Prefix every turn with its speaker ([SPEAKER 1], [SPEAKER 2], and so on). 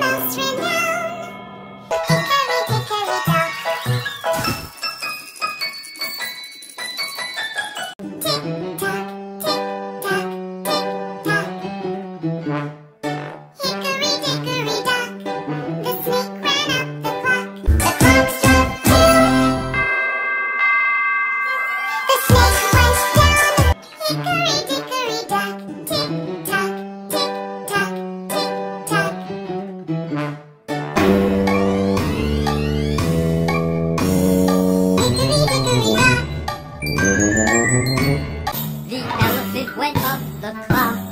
[SPEAKER 1] most renowned. Oh. Tick tock, tick tock, tick tock. Hickory dickory dock, the snake ran up the clock. The clock struck two. The snake down.
[SPEAKER 2] went up the clock.